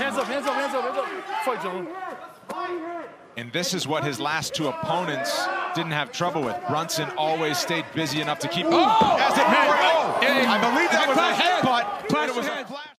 Hands up, hands up, hands up, hands up. Fight, John. And this is what his last two opponents didn't have trouble with. Brunson always stayed busy enough to keep. Oh, oh! as it, oh, I believe that was a headbutt. Clash it was a flash.